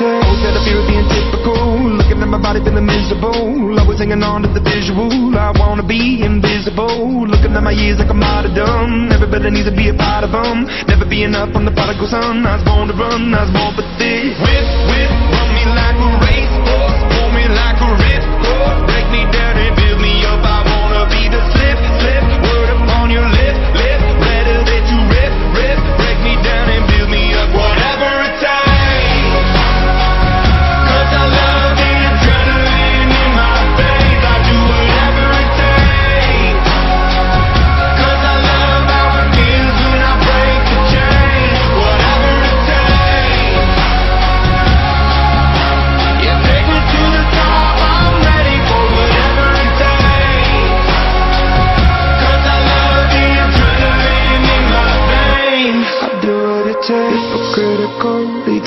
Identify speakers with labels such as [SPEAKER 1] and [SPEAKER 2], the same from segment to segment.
[SPEAKER 1] It takes.
[SPEAKER 2] Always fear of being typical. Looking at my body feeling miserable. Always hanging on to the visual. I wanna be invisible. Looking at my years like a martyrdom. Everybody needs to be a part of them. Never be enough on the prodigal son. I was born to run. I was born for this.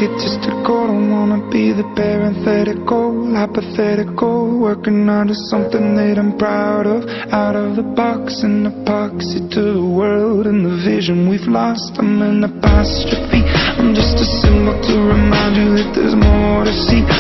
[SPEAKER 2] Egotistical. Don't wanna be the parenthetical, hypothetical. Working onto something that I'm proud of. Out of the box, an epoxy to the world and the vision we've lost. I'm an apostrophe. I'm just a symbol to remind you that there's more to see.